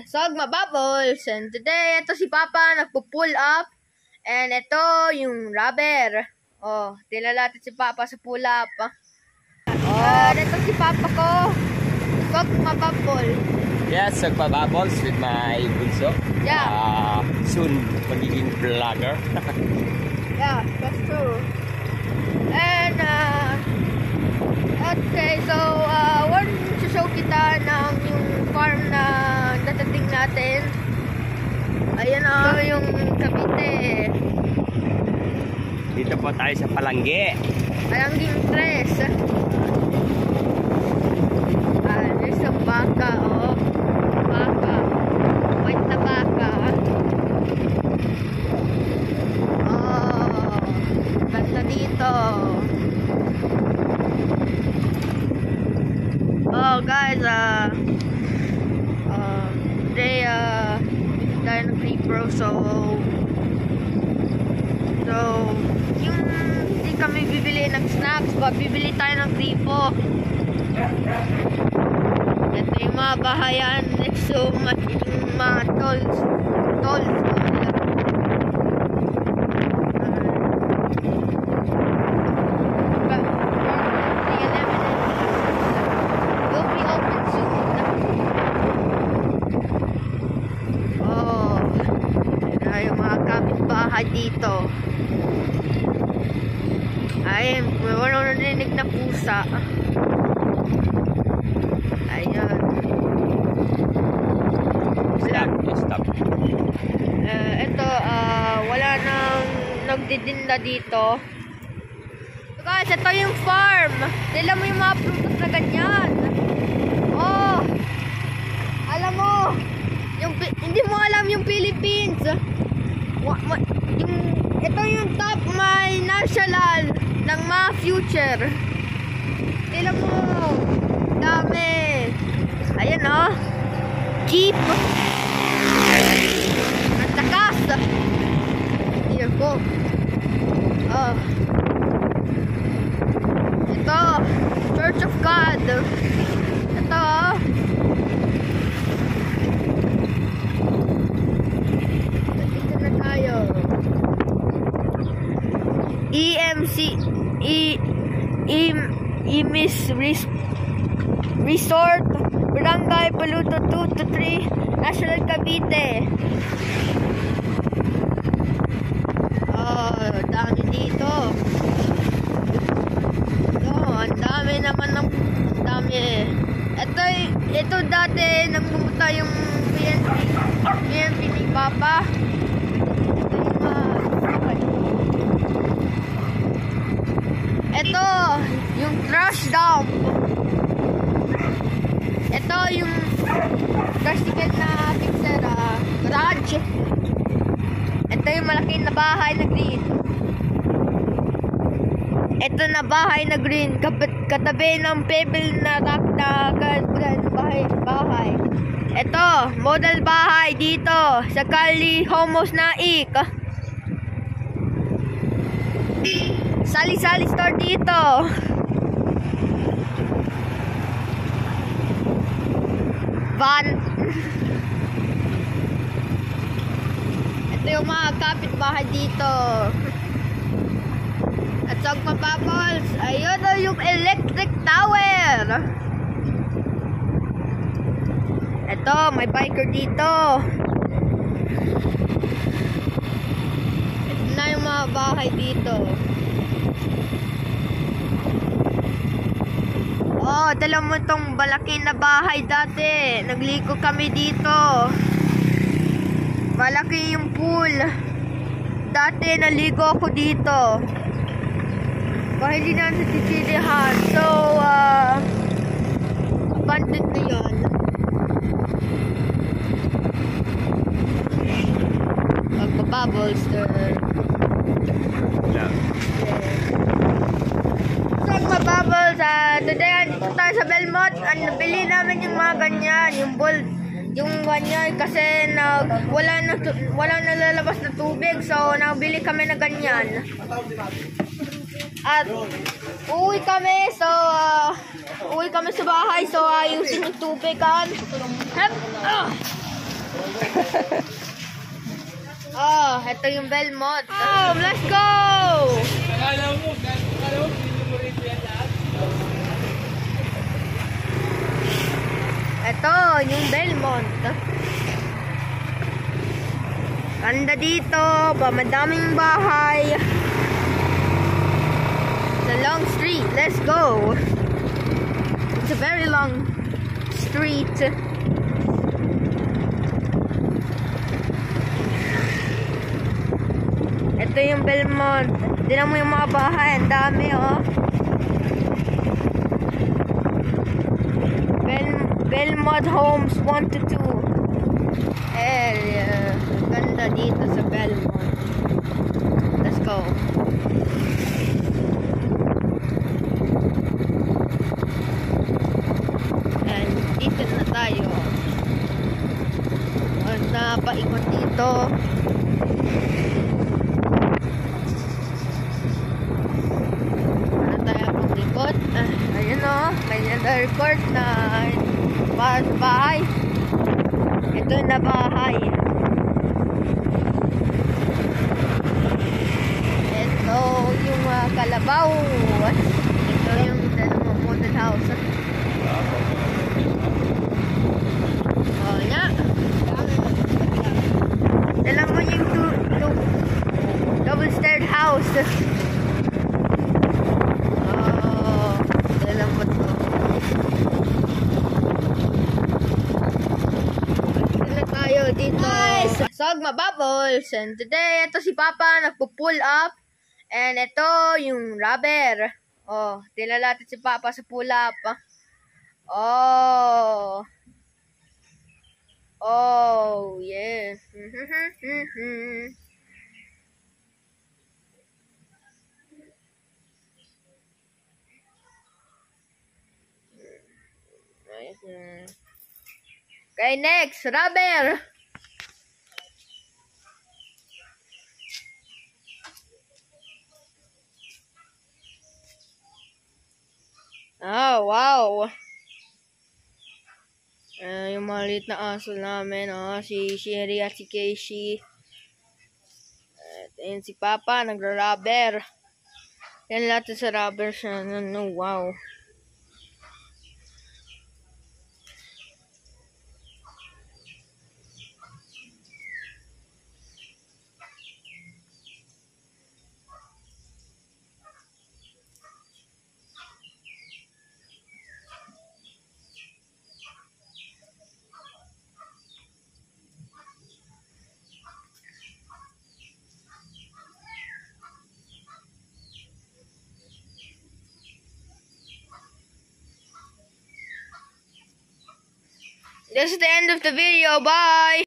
Sogma Bubbles. And today, ito si Papa nagpo-pull up. And ito yung rubber. Oh, tinalatin si Papa sa pull up. Oh, and ito si Papa ko. Sogma Bubble. Yes, nagpa-bubbles with my bunso. Yeah. Ah, soon, magiging vlogger. Yeah, that's true. And, uh, okay, so, uh, one show kita ng yung farm na natating natin. Ayan o, yung Cavite. Dito po tayo sa Palangge. Alangging tres. Ah, there's a baka, oh. Baka. White na baka. Oh, ganda dito. Oh, guys, uh, uh, they, uh, tayo creeper, so, so, yung hindi kami bibili ng snacks, ba, bibili tayo ng gripo. Ito yung mga bahayan next to ma- yung mga tolls. Tolls. Will be open soon. Oh, na yung mga kapitbahay dito. Ayun, walang narinig na pusa. Ayun. Stop, stop. Uh, ito, ah, wala nang nagdidinda dito. So guys, ito yung farm. Dila mo yung mga prutas na ganyan. Oh! Alam mo, yung, hindi mo alam yung Philippines. Ma- yung, ito yung top my national ng mga future. Dila mo. Dami. Ayan oh. Jeep. Ang takas. Here ko. Oh. Ito. Church of God. Ito. oh. Dito na tayo. EMC E Im Imis Res Resort Barangay Paluto 2 to 3 National Cavite Oh, dami dito. Oh, ang dami naman ng dami. Ito, ito dati nang pumunta yung PNP, PNP ni Papa. Ito yung mga Ito, yung trash dump. Ito yung ticket na fixer, ah, garage. Ito yung malaking na bahay na green. Ito na bahay na green. Katabi ng pebble na rock na bahay, bahay. Ito, model bahay dito sa Kali Homos na Ik. Sali-sali store dito. Van. Ito yung mga kapitbahay dito. At sa Bubbles, ayun o yung electric tower. Ito, may biker dito. Ito na yung mga bahay dito. Oh, dala mo tong balaki na bahay dati. Nagligo kami dito. Malaki yung pool. Dati naligo ako dito. Baka hindi na natitilihan. So, uh, abandoned na yun. Magbabubbles there. Yeah. So, magbabubbles. Uh, today, andito Belmont. Ang nabili namin yung mga ganyan. Yung ball. Yung ganyan kasi nag wala na tu- wala na lalabas na tubig so nabili kami na ganyan. At uwi kami so ah, uwi kami sa bahay so ayusin yung tubig kan. Hep, ah. oh, ito yung Belmont. Oh, let's go! Ito, yung Belmont. Ganda dito, pa madaming bahay. The long street, let's go. It's a very long street. Ito yung Belmont. Tignan mo yung mga bahay. Ang dami, oh. Belmont Homes 1 to 2. Area. Ganda dito sa Belmont. Let's go. And dito na tayo. Napaikot dito. Ano tayo paglikot? Ah, ayun o. May record na sa bahay. Ito na bahay. Ito yung ah, kalabaw. Ito yung dalawang model house. Oh, nga. Alam mo yung two, two, double staired house. Oh, alam mo to. Sila tayo dito. Sogma Bubbles. And today, ito si Papa nagpo-pull up. And ito yung rubber. Oh, dinala natin si Papa sa pull up. Oh. Oh, yeah. Okay, next, rubber. Oh, wow. Ah, yung maliit na aso namin, oh, si Sherry at si Casey. At ayun si Papa, nagra-rubber. Yan lahat sa rubber siya. No, no, wow. This is the end of the video. Bye!